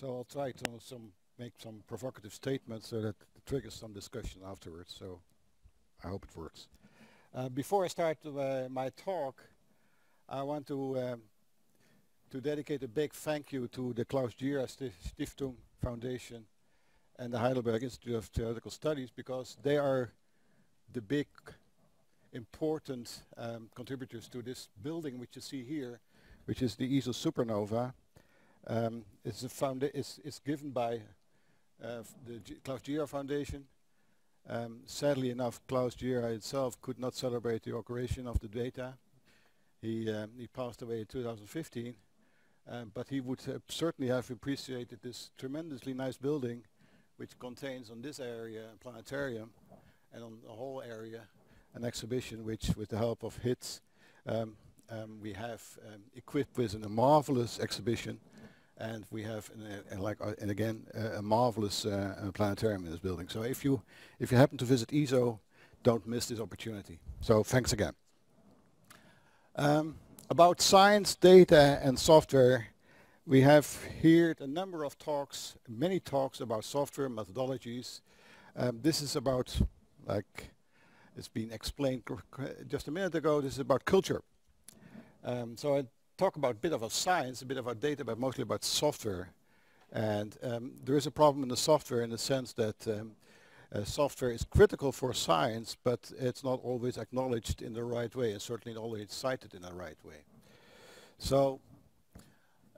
So I'll try to some make some provocative statements so that it triggers some discussion afterwards. So I hope it works. Uh, before I start uh, my talk, I want to um, to dedicate a big thank you to the Klaus Tschira Stiftung Foundation and the Heidelberg Institute of Theoretical Studies because they are the big important um, contributors to this building which you see here, which is the ESO supernova. Um, it's, a it's, it's given by uh, the G Klaus Tschira Foundation. Um, sadly enough, Klaus Tschira itself could not celebrate the occurrence of the data. He, um, he passed away in 2015, um, but he would uh, certainly have appreciated this tremendously nice building which contains on this area a planetarium and on the whole area an exhibition which with the help of HITS um, um, we have um, equipped with a marvelous exhibition and we have an, uh, like uh, and again uh, a marvelous uh, planetarium in this building. So if you if you happen to visit ESO, don't miss this opportunity. So thanks again. Um, about science, data, and software, we have heard a number of talks, many talks about software methodologies. Um, this is about, like it's been explained just a minute ago, this is about culture. Um, so talk about a bit about science, a bit about data, but mostly about software. And um, there is a problem in the software in the sense that um, uh, software is critical for science, but it's not always acknowledged in the right way, and certainly not always cited in the right way. So,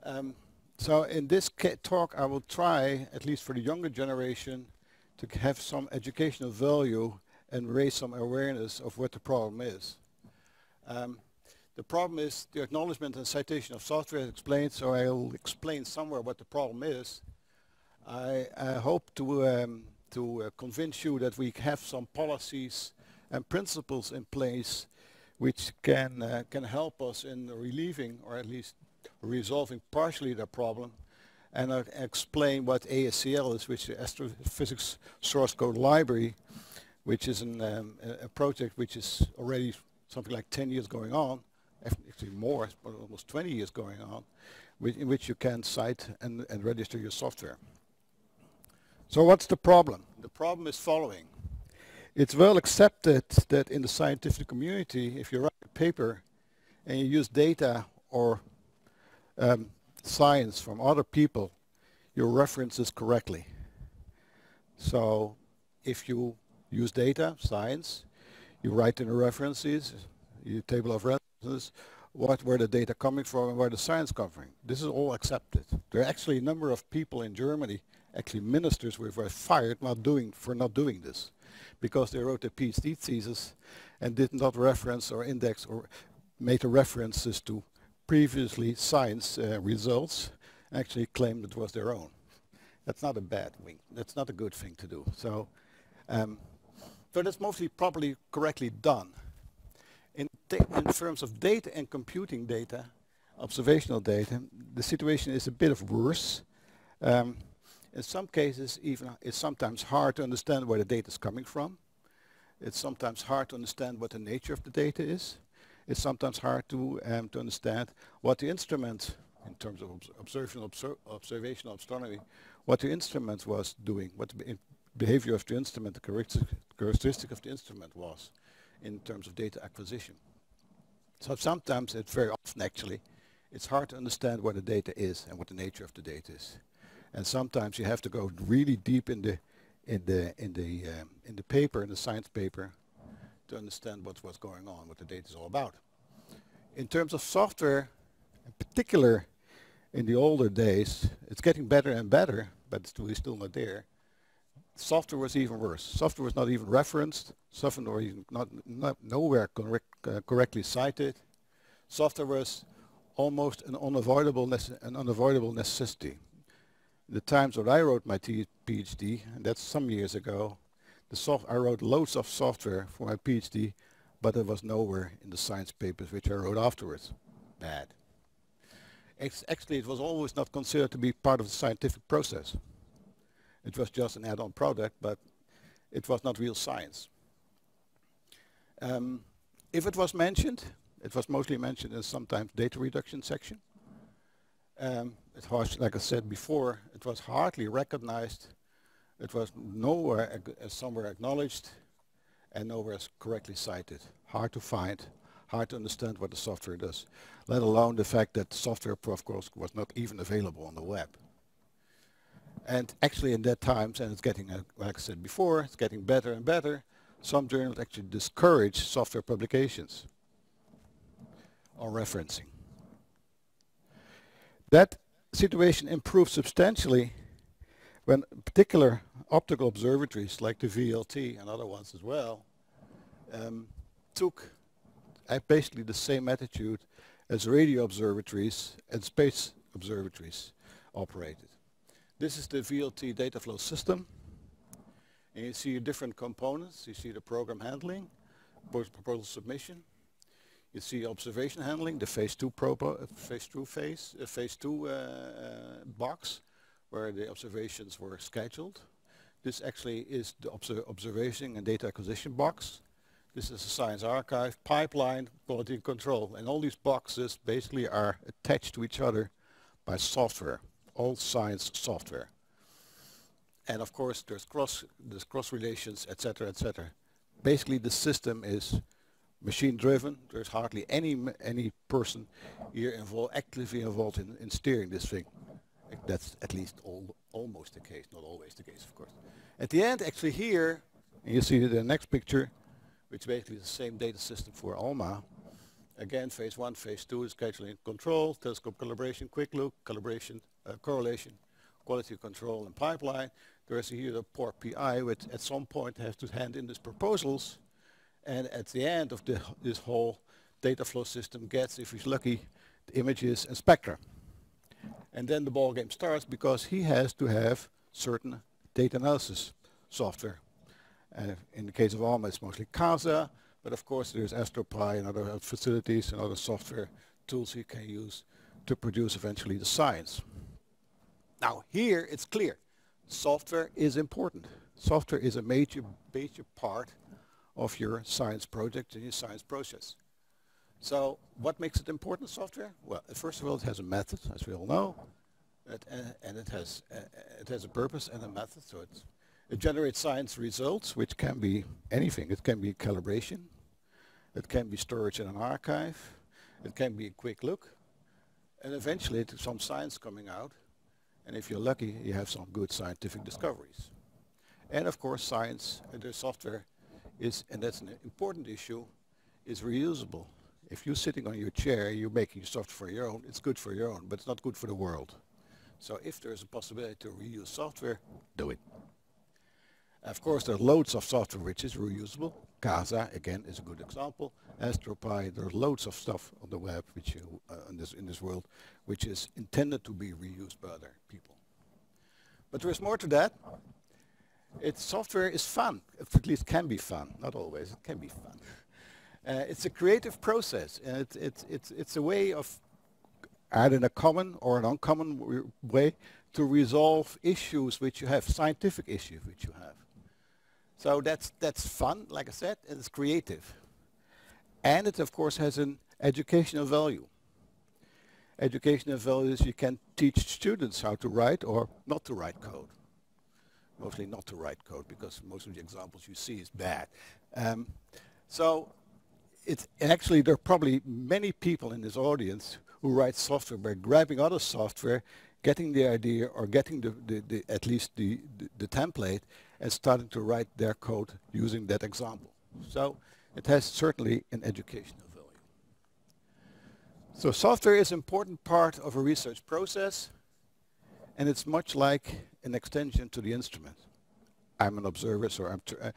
um, so in this talk, I will try, at least for the younger generation, to have some educational value and raise some awareness of what the problem is. Um, the problem is the acknowledgement and citation of software is explained, so I'll explain somewhere what the problem is. I, I hope to, um, to uh, convince you that we have some policies and principles in place which can, uh, can help us in relieving or at least resolving partially the problem and uh, explain what ASCL is, which is the Astrophysics Source Code Library, which is an, um, a project which is already something like 10 years going on actually more, almost 20 years going on, in which you can cite and, and register your software. So what's the problem? The problem is following. It's well accepted that in the scientific community, if you write a paper and you use data or um, science from other people, your references correctly. So if you use data, science, you write in the references, your table of references, what were the data coming from and where the science coming. This is all accepted. There are actually a number of people in Germany, actually ministers were, were fired not doing, for not doing this because they wrote a PhD thesis and did not reference or index or made references to previously science uh, results actually claimed it was their own. That's not a bad thing. That's not a good thing to do. So, um, so that's mostly properly correctly done in, in terms of data and computing data, observational data, the situation is a bit of worse. Um, in some cases, even it's sometimes hard to understand where the data is coming from. It's sometimes hard to understand what the nature of the data is. It's sometimes hard to um, to understand what the instrument, in terms of obser observational astronomy, what the instrument was doing, what the be behavior of the instrument, the characteristic of the instrument was in terms of data acquisition. So sometimes, it's very often actually, it's hard to understand what the data is and what the nature of the data is. And sometimes you have to go really deep in the in the in the um, in the paper, in the science paper, to understand what's what's going on, what the data is all about. In terms of software, in particular, in the older days, it's getting better and better, but it's still, still not there software was even worse. Software was not even referenced. Software was not, not nowhere correct, uh, correctly cited. Software was almost an unavoidable, an unavoidable necessity. The times when I wrote my PhD, and that's some years ago, the soft I wrote loads of software for my PhD, but it was nowhere in the science papers which I wrote afterwards. Bad. Actually, it was always not considered to be part of the scientific process. It was just an add-on product, but it was not real science. Um, if it was mentioned, it was mostly mentioned in sometimes data reduction section. Um, it was, like I said before, it was hardly recognized. It was nowhere uh, somewhere acknowledged and nowhere correctly cited. Hard to find, hard to understand what the software does, let alone the fact that software, of course, was not even available on the web. And actually in that times, and it's getting, uh, like I said before, it's getting better and better, some journals actually discourage software publications or referencing. That situation improved substantially when particular optical observatories like the VLT and other ones as well um, took uh, basically the same attitude as radio observatories and space observatories operated. This is the VLT data flow system. And you see different components. You see the program handling, proposal submission. You see observation handling, the phase two uh, phase two phase, uh, phase two uh, uh, box, where the observations were scheduled. This actually is the obser observation and data acquisition box. This is a science archive, pipeline, quality control. And all these boxes basically are attached to each other by software, all science software. And of course there's cross, there's cross relations, etc., etc. Basically the system is machine driven. There's hardly any any person here involved, actively involved in, in steering this thing. That's at least all, almost the case, not always the case, of course. At the end, actually here, you see the next picture, which basically is the same data system for ALMA. Again, phase one, phase two is scheduling control, telescope calibration, quick look, calibration, uh, correlation, quality control, and pipeline. There is here the poor PI, which at some point has to hand in these proposals and at the end of the, this whole data flow system gets, if he's lucky, the images and spectra. And then the ball game starts because he has to have certain data analysis software. In the case of ALMA, it's mostly CASA, but of course there's AstroPy and other facilities and other software tools you can use to produce eventually the science. Now here it's clear, software is important. Software is a major, major part of your science project and your science process. So what makes it important software? Well, first of all, it has a method, as we all know, it, uh, and it has uh, it has a purpose and a method. So it generates science results, which can be anything. It can be calibration, it can be storage in an archive, it can be a quick look, and eventually some science coming out. And if you're lucky, you have some good scientific discoveries. And of course, science and the software is, and that's an important issue, is reusable. If you're sitting on your chair, you're making software for your own, it's good for your own, but it's not good for the world. So if there's a possibility to reuse software, do it. Of course, there are loads of software which is reusable. CASA, again, is a good example. AstroPy, there are loads of stuff on the web which you, uh, in, this, in this world which is intended to be reused by other people. But there is more to that. It's software is fun. It at least can be fun. Not always. It can be fun. Uh, it's a creative process. And it's, it's, it's, it's a way of adding a common or an uncommon way to resolve issues which you have, scientific issues which you have. So that's, that's fun, like I said, and it's creative. And it, of course, has an educational value. Educational value is you can teach students how to write or not to write code mostly not to write code because most of the examples you see is bad. Um, so it's actually there are probably many people in this audience who write software by grabbing other software, getting the idea or getting the, the, the at least the, the, the template and starting to write their code using that example. So it has certainly an educational value. So software is an important part of a research process and it's much like an extension to the instrument. I'm an observer, so I'm, uh,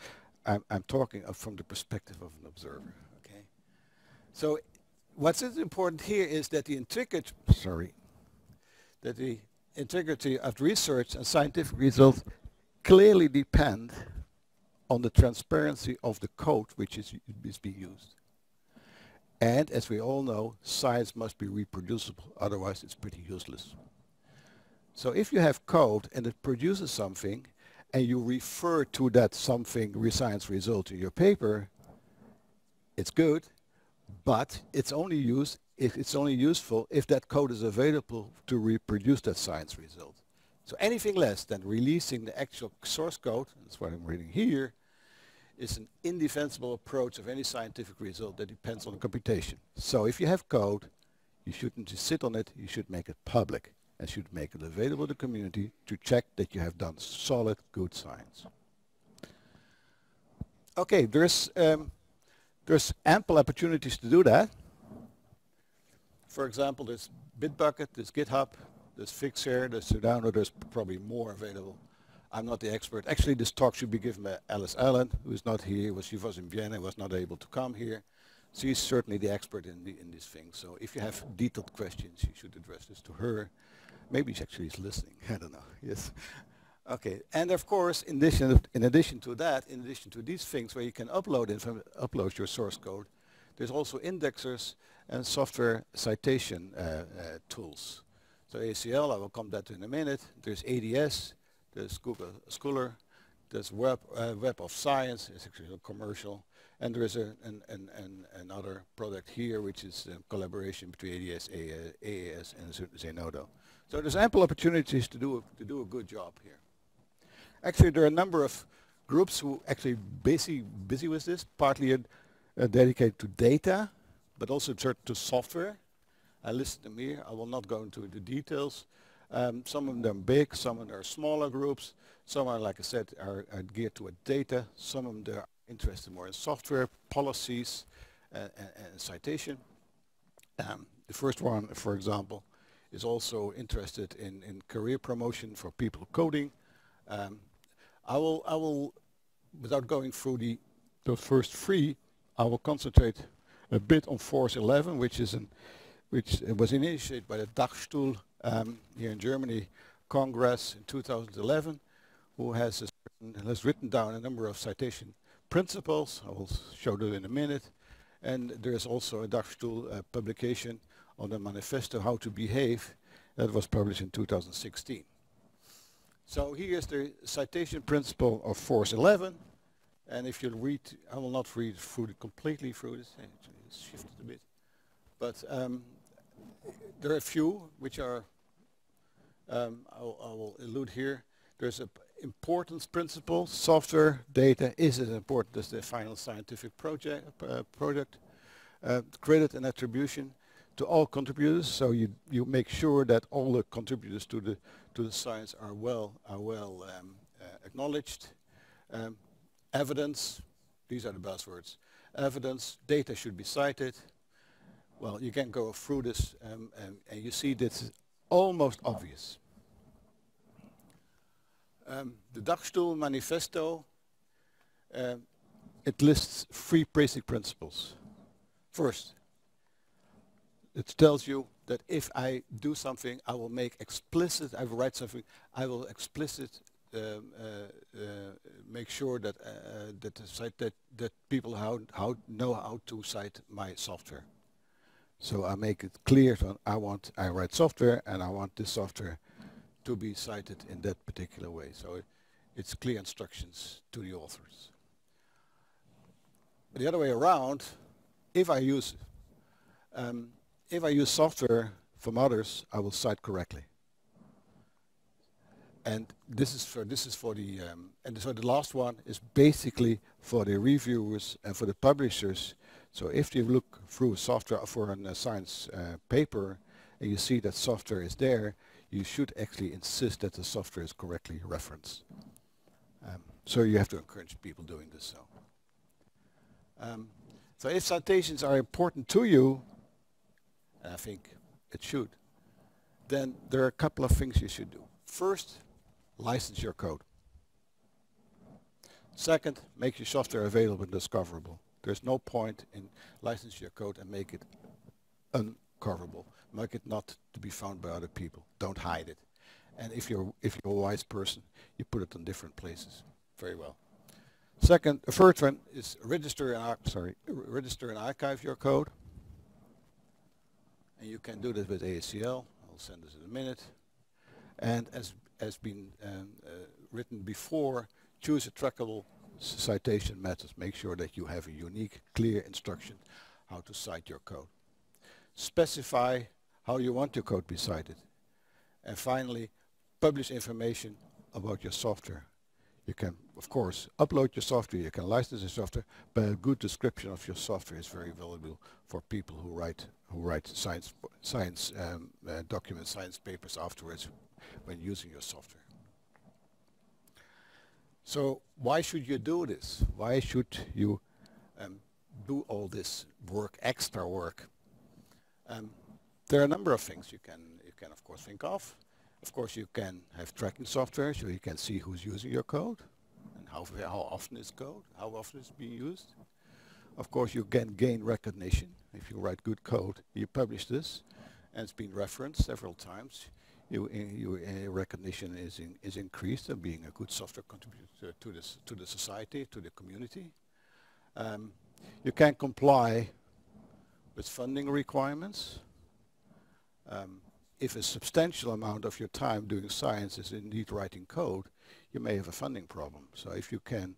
I'm, I'm talking from the perspective of an observer. Okay. So what's important here is that the sorry, that the integrity of research and scientific results clearly depend on the transparency of the code which is, is being used. And as we all know, science must be reproducible, otherwise it's pretty useless. So if you have code and it produces something and you refer to that something science result in your paper, it's good, but it's only if it's only useful if that code is available to reproduce that science result. So anything less than releasing the actual source code, that's what I'm reading here, is an indefensible approach of any scientific result that depends on computation. So if you have code, you shouldn't just sit on it, you should make it public and should make it available to the community to check that you have done solid, good science. Okay, there's, um, there's ample opportunities to do that. For example, there's Bitbucket, there's GitHub, there's Figshare, there's Zenodo, there's probably more available. I'm not the expert. Actually, this talk should be given by Alice Allen, who is not here. Was, she was in Vienna, was not able to come here. She's certainly the expert in, the, in this thing. So if you have detailed questions, you should address this to her. Maybe she actually is listening. I don't know. Yes. Okay. And of course, in addition, in addition to that, in addition to these things where you can upload upload your source code, there's also indexers and software citation uh, uh, tools. So ASCL, I will come back to in a minute. There's ADS, there's Google Scholar, there's Web, uh, Web of Science, it's actually a commercial, and there is a, an, an, an, another product here which is a collaboration between ADS, AAS, and Zenodo. So there's ample opportunities to do a, to do a good job here. Actually, there are a number of groups who actually busy busy with this, partly uh, dedicated to data, but also to software. I listed them here. I will not go into the details. Um, some of them big, some of them are smaller groups. Some are, like I said, are, are geared toward data. Some of them are interested more in software, policies, uh, and, and, citation. Um, the first one, for example, is also interested in, in career promotion for people coding. Um, I will, I will, without going through the, the first three, I will concentrate a bit on Force 11, which is an, which was initiated by the Dagstuhl um, here in Germany Congress in 2011, who has, has written down a number of citation principles. I will show them in a minute. And there is also a Dagstuhl uh, publication on the manifesto How to Behave that was published in 2016. So here is the citation principle of Force 11. And if you read, I will not read through completely through this, it's shifted a bit. But um, there are a few which are, um, I, will, I will allude here. There's an importance principle, software, data is as important as the final scientific project, uh, product. Uh, credit and attribution to all contributors, so you you make sure that all the contributors to the to the science are well are well um, uh, acknowledged. Um, evidence, these are the buzzwords. Evidence, data should be cited. Well, you can go through this, um, and, and you see this is almost obvious. Um, the Dagstuhl Manifesto, uh, it lists three basic principles. First, it tells you that if I do something, I will make explicit, I will write something, I will explicit um, uh, uh, make sure that uh, that the site that that people how how know how to cite my software. So I make it clear that I want I write software and I want this software to be cited in that particular way. So it, it's clear instructions to the authors. The other way around, if I use um, if I use software from others, I will cite correctly. And this is for this is for the um, and so the last one is basically for the reviewers and for the publishers. So if you look through software for a science uh, paper and you see that software is there, you should actually insist that the software is correctly referenced. Um, so you have to encourage people doing this. So, um, so if citations are important to you, and I think it should, then there are a couple of things you should do. First, license your code. Second, make your software available and discoverable. There's no point in license your code and make it uncoverable. Make it not to be found by other people. Don't hide it. And if you're if you're a wise person, you put it in different places. Very well. Second, the third one is register and sorry, register and archive your code. And you can do this with ASCL. I'll send this in a minute. And as has been um, uh, written before, choose a trackable citation method. Make sure that you have a unique, clear instruction how to cite your code. specify how you want your code be cited. And finally, publish information about your software. You can, of course, upload your software, you can license your software, but a good description of your software is very valuable for people who write who write science science um, uh, documents, science papers afterwards when using your software. So why should you do this? Why should you um, do all this work, extra work? Um, there are a number of things you can you can of course think of. Of course, you can have tracking software so you can see who's using your code and how, how often is code, how often it's being used. Of course, you can gain recognition. If you write good code, you publish this, and it's been referenced several times. You, uh, your uh, recognition is in, is increased of being a good software contributor to this to the society, to the community. Um, you can comply with funding requirements. Um, if a substantial amount of your time doing science is indeed writing code, you may have a funding problem. So if you can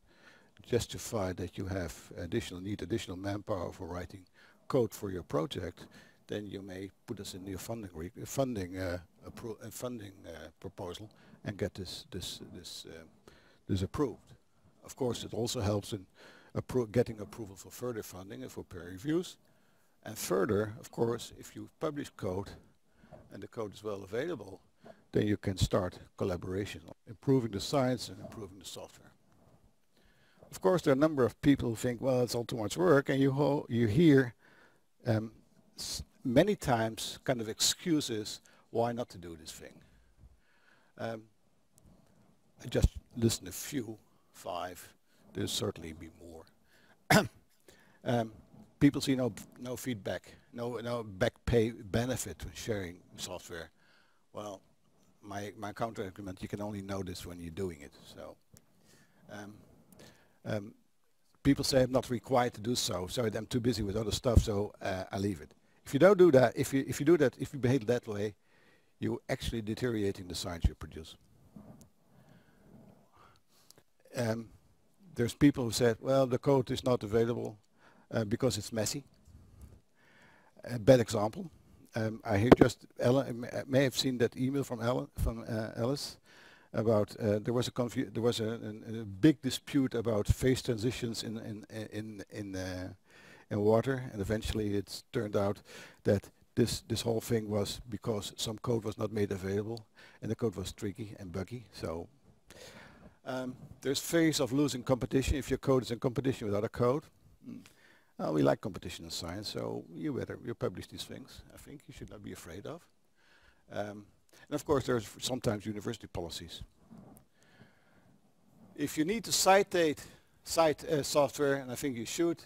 justify that you have additional need additional manpower for writing code for your project, then you may put us in your funding funding uh, uh, funding uh, proposal and get this this this uh, this approved. Of course, it also helps in appro getting approval for further funding and for peer reviews. And further, of course, if you publish code and the code is well available, then you can start collaboration, improving the science and improving the software. Of course, there are a number of people who think, well, it's all too much work, and you, you hear um, many times kind of excuses why not to do this thing. Um, I just listed a few, five. There's certainly be more. um, people see no no feedback, no no back pay benefit to sharing software. Well, my my counter argument, you can only know this when you're doing it. So, um, um, people say I'm not required to do so, so I'm too busy with other stuff, so uh, I leave it. If you don't do that, if you if you do that, if you behave that way, you're actually deteriorating the science you produce. Um, there's people who said, well, the code is not available uh, because it's messy. A bad example. Um, I hear just Ellen may have seen that email from Ellen from uh, Alice about uh, there was a there was a, a, a, big dispute about phase transitions in in in in in water, and eventually it turned out that this this whole thing was because some code was not made available, and the code was tricky and buggy. So um, there's phase of losing competition if your code is in competition with other code. Mm. Uh, we like competition in science, so you better you publish these things. I think you should not be afraid of. Um, and of course, there's sometimes university policies. If you need to citate cite uh, software, and I think you should,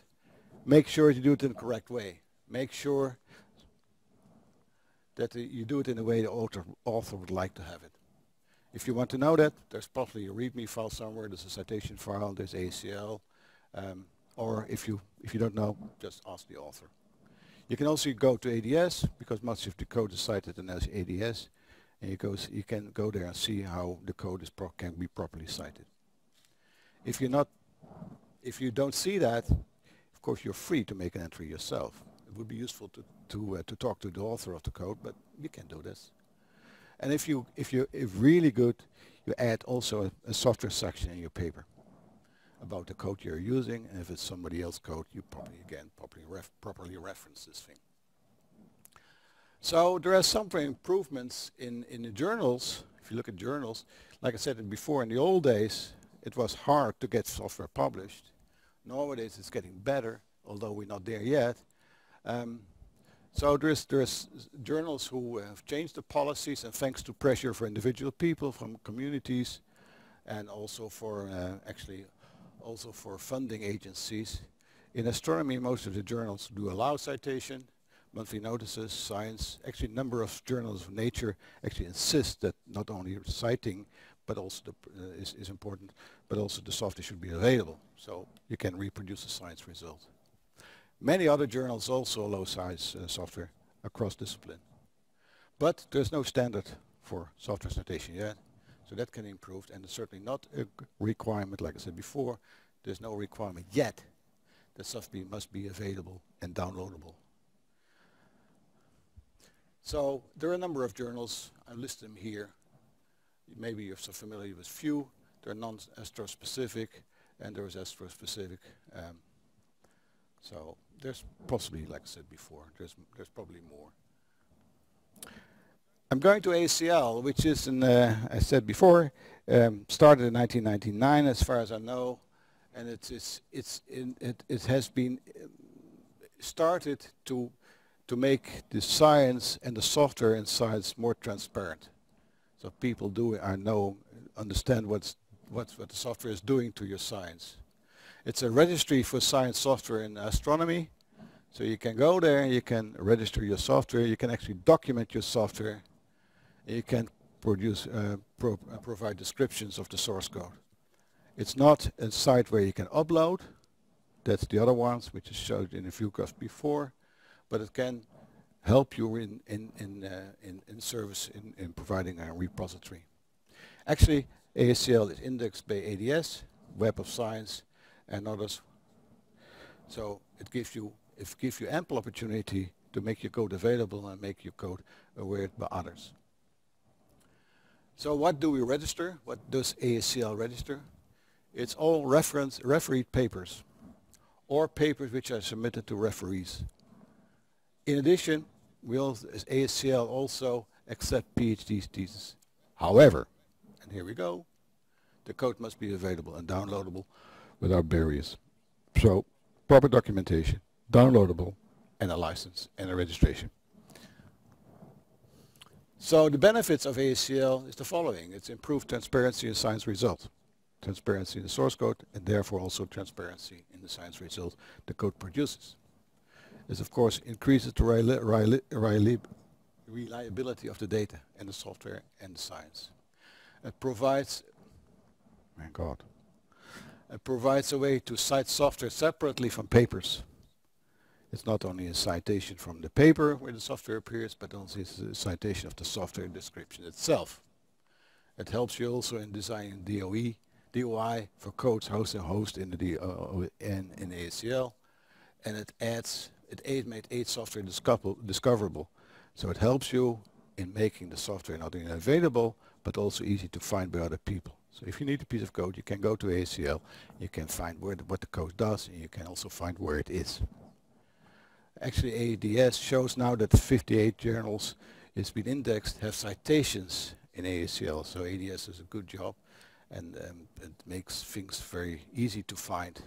make sure you do it in the correct way. Make sure that you do it in the way the author, author would like to have it. If you want to know that, there's probably a README file somewhere, there's a citation file, there's ASCL. Um, or if you if you don't know, just ask the author. You can also go to ADS because much of the code is cited in ADS, and you go you can go there and see how the code is can be properly cited. If you're not, if you don't see that, of course you're free to make an entry yourself. It would be useful to to uh, to talk to the author of the code, but you can do this. And if you if you if really good, you add also a, a software section in your paper about the code you're using, and if it's somebody else's code, you probably, again, properly, ref properly reference this thing. So there are some improvements in, in the journals. If you look at journals, like I said before, in the old days, it was hard to get software published. Nowadays, it's getting better, although we're not there yet. Um, so there's, there's journals who have changed the policies, and thanks to pressure for individual people, from communities, and also for uh, actually also for funding agencies. In astronomy, most of the journals do allow citation, monthly notices, science. Actually, a number of journals of nature actually insist that not only citing, but also the, uh, is, is important, but also the software should be available, so you can reproduce the science result. Many other journals also allow science uh, software across discipline. But there's no standard for software citation yet. So that can improve, and it's certainly not a requirement, like I said before, there's no requirement yet that software must be available and downloadable. So there are a number of journals. I list them here. Maybe you're so familiar with few. They're non-astro-specific, and there's astro-specific. Um, so there's possibly, like I said before, there's there's probably more. I'm going to ASCL, which is, an, uh, I said before, um, started in 1999, as far as I know, and it's it's it's in, it it has been um, started to to make the science and the software in science more transparent, so people do I know understand what's what what the software is doing to your science. It's a registry for science software in astronomy, so you can go there, you can register your software, you can actually document your software, you can produce uh, pro uh, provide descriptions of the source code. It's not a site where you can upload. That's the other ones, which is showed in the graphs before. But it can help you in in in uh, in, in, service in, in providing a repository. Actually, ASCL is indexed by ADS, Web of Science, and others. So it gives you it gives you ample opportunity to make your code available and make your code aware by others. So what do we register? What does ASCL register? It's all reference, refereed papers or papers which are submitted to referees. In addition, as ASCL also accept PhD theses. However, and here we go, the code must be available and downloadable without barriers. So, proper documentation, downloadable, and a license and a registration. So the benefits of ASCL is the following. It's improved transparency in science results transparency in the source code, and therefore also transparency in the science results the code produces. This of course increases the reliability of the data and the software and the science. It provides, my God, it provides a way to cite software separately from papers. It's not only a citation from the paper where the software appears, but also it's a citation of the software description itself. It helps you also in designing DOE DOI for codes host and host in the DO in, in ASCL, and it adds it made eight software discoverable, so it helps you in making the software not only available but also easy to find by other people. So if you need a piece of code, you can go to ASCL, you can find where the, what the code does, and you can also find where it is. Actually, ADS shows now that 58 journals it's been indexed have citations in ASCL, so ADS does a good job and um, it makes things very easy to find.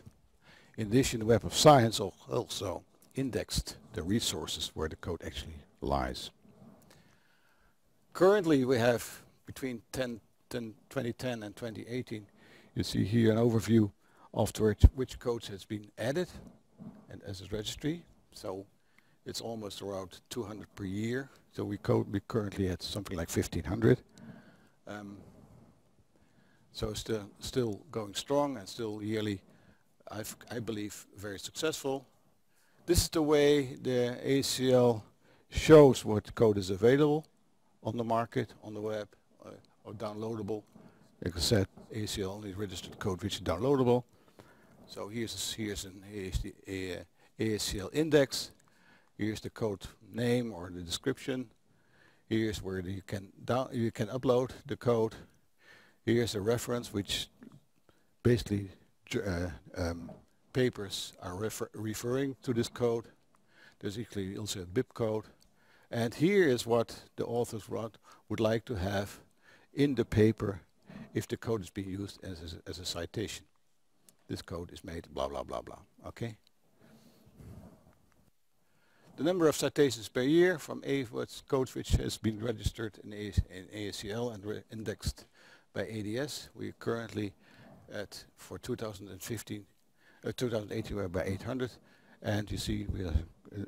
In addition, the Web of Science also indexed the resources where the code actually lies. Currently, we have between 10, 10, 2010 and 2018, you see here an overview of which, which codes has been added and as a registry. So it's almost around 200 per year. So we, code, we currently at something like 1500. Um, so still, still going strong and still yearly, I've, I believe, very successful. This is the way the ASCL shows what code is available on the market, on the web, uh, or downloadable. Like I said, ASCL only registered code which is downloadable. So here's a, here's an ASCL index. Here's the code name or the description. Here's where you can down, you can upload the code. Here's a reference which basically uh, um, papers are refer referring to this code. There's actually also a bib code. And here is what the authors wrote, would like to have in the paper if the code is being used as a, as a citation. This code is made blah blah blah blah. Okay? The number of citations per year from A code which has been registered in, A in ASCL and indexed by ADS. We're currently at, for 2015, uh, 2018 we're by 800 and you see we have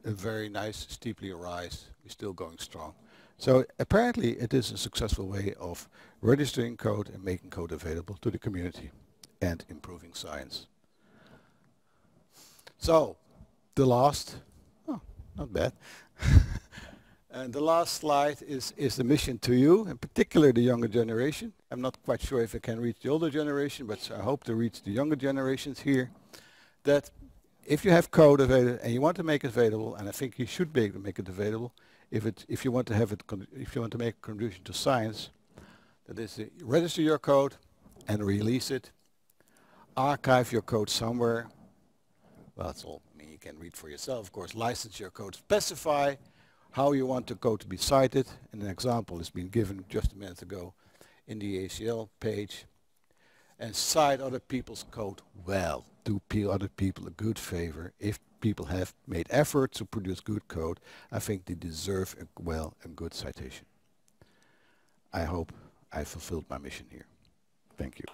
a, a very nice steeply rise. We're still going strong. So apparently it is a successful way of registering code and making code available to the community and improving science. So the last, oh, not bad. And the last slide is, is the mission to you, in particular the younger generation. I'm not quite sure if I can reach the older generation, but I hope to reach the younger generations here, that if you have code available and you want to make it available, and I think you should be able to make it available, if it if you want to have it if you want to make a contribution to science, that is, uh, register your code and release it. Archive your code somewhere. Well, that's all. I mean, you can read for yourself, of course. License your code. Specify how you want the code to be cited. And an example has been given just a minute ago in the ASCL page. And cite other people's code well. Do other people a good favor. If people have made effort to produce good code, I think they deserve a well and good citation. I hope I fulfilled my mission here. Thank you.